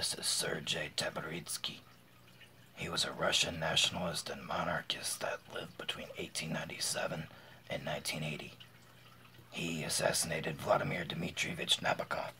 This is Sergey Taboritsky. He was a Russian nationalist and monarchist that lived between 1897 and 1980. He assassinated Vladimir Dmitrievich Nabokov